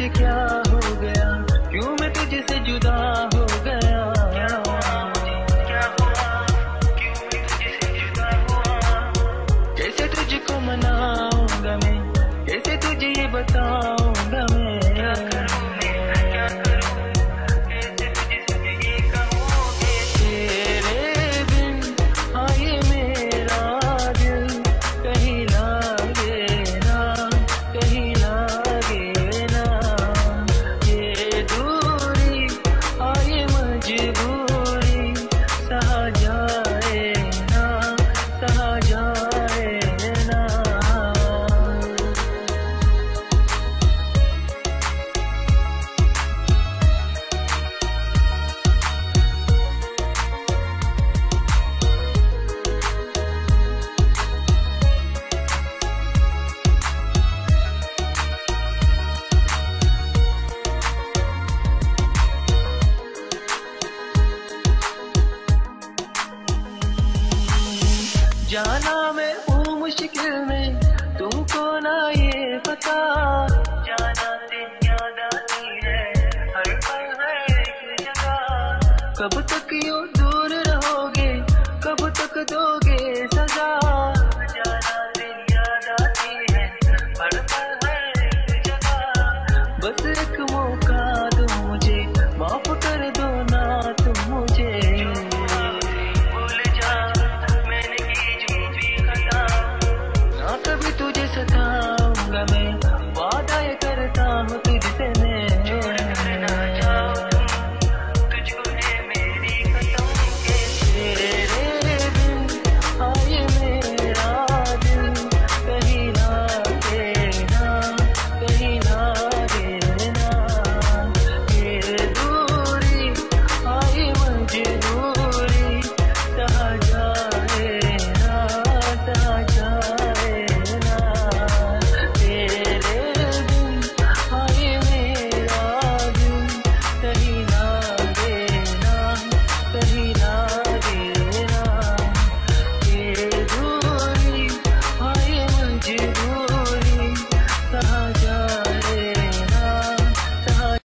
मुझे क्या हो गया? क्यों मैं तुझे से जुदा हो गया? क्या हुआ? क्यों मैं तुझसे जुदा हुआ? कैसे तुझको मनाऊँगा मैं कैसे तुझे ये बताऊँगा। जाना मैं हूँ मुश्किल में, तुमको ना ये पता। जाना है कब तक यू दूर रहोगे, कब तक दोगे सजा।